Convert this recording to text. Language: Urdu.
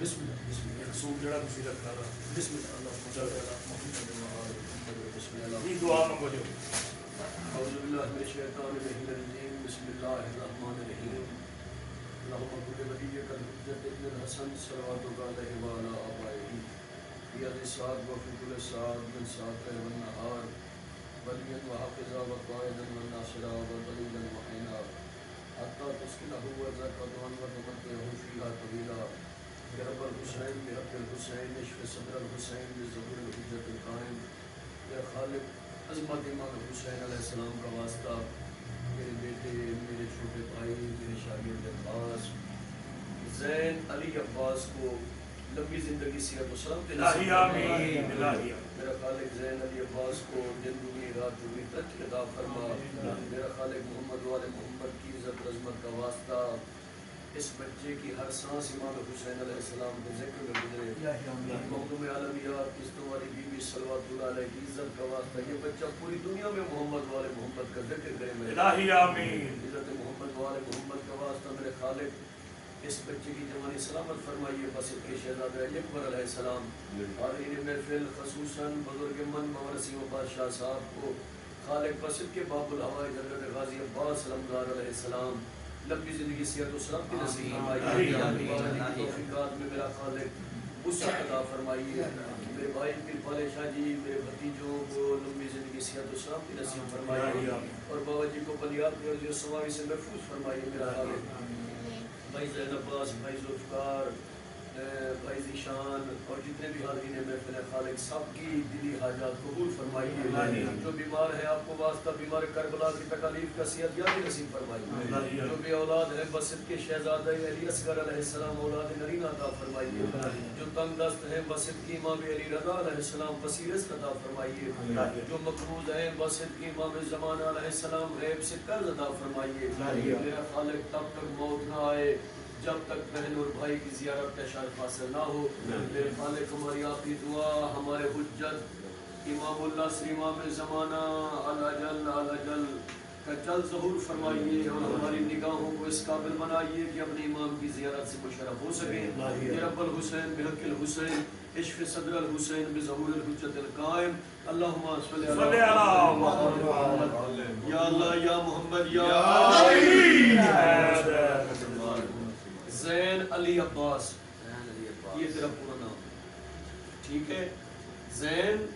بسم اللہ بسم اللہ، رسول جڑا کسی رکھا رہا بسم اللہ اللہ صلی اللہ محمد و بسم اللہ یہ دعا منگو جو۔ اعوذ باللہ من الشیطان الرجیم، بسم اللہ الرحمن الرحیم۔ اللهم كل وليك الحجة ابن الحسن صلواتك عليه وعلى آبائه في هذه الساعة وفي كل ساعة من ساعة والنهار وليا وحافظا وقائدا والناصرا ودليلا وحينا حتى تسكنه وزكاة وتمتعه فيها طويلا برب الحسين برب الحسين اشف صدر الحسين بزبور الحجة القائم یا خالق عظمت امام حسین علیہ السلام کا واسطہ میرے بیٹے میرے چھوٹے بھائی میرے شاگرد عباس زین علی عباس کو لمبی زندگی صحت و سلامت الہی آمین الہی میرا خالق زین علی عباس کو دن دنی رات دنی تک عطا فرما۔ میرا خالق محمد والے محمد کی عزت عظمت کا اس بچے کی ہر سانس امام حسین علیہ السلام کے ذکر میں گزرے۔ مخدوم عالمیات اس تمہاری بی بی صلوات اللہ علیہ کی عزت کا واسطہ۔ یہ بچہ پوری دنیا میں محمد والے محمد کا ذکر کرے۔ میرے الہی آمین۔ عزت محمد والے محمد کا واسطہ۔ میرے خالق اس بچے کی جوانی سلامت فرمائیے۔ بس کے شہزادہ اکبر علیہ السلام۔ اور ان محفل خصوصاً بزرگ من مورسی و بادشاہ صاحب کو خالق بسط کے باب الہوائی حضرت غازی عباس علمدار علیہ السلام۔ لمبی زندگی صحت و سلامتی نصیب فرمائیے۔ کی توفیقات میں میرا خالق وسعت عطا فرمائیے۔ میرے بھائی پیر پالے شاہ جی میرے بھتیجوں کو لمبی زندگی صحت و سلامتی نصیب فرمائیے۔ اور بابا جی کو بلیات میں جو سوامی سے محفوظ فرمائیے میرا خالق۔ بھائی زین عباس بھائی ذوالفقار اور جتنے بھی حاضرین محفل خالق سب کی دلی حاجات قبول فرمائیے جو بیمار ہے آپ کو واسطہ بیمار کربلا کی تکالیف کا صحت یاد نصیب فرمائیے جو بے اولاد ہے بسط کے شہزادہ علی اصغر علیہ السلام اولاد نرین عطا فرمائیے جو تنگ دست ہیں بسط کی امام علی رضا علیہ السلام بصیرت عطا فرمائیے جو مقروض ہیں بسط کی امام زمان علیہ السلام غیب سے قرض عطا فرمائیے میرا خالق تب تک موت نہ آئے۔ جب تک بہن اور بھائی کی زیارت کا شرف حاصل نہ ہو میرے خالق ہماری آپ کی دعا ہمارے حجت امام اللہ سے امام زمانہ علا جل علا جل کا جل ظہور فرمائیے اور ہماری نگاہوں کو اس قابل بنائیے کہ اپنے امام کی زیارت سے مشرف ہو سکیں رب الحسین بحق الحسین عشق صدر الحسین بظہور الحجت القائم۔ اللہم صلی اللہ اللہ محمد یا اللہ یا محمد یا زین علی عباس. یہ تیرا پورا نام ہے. ٹھیک ہے؟ زین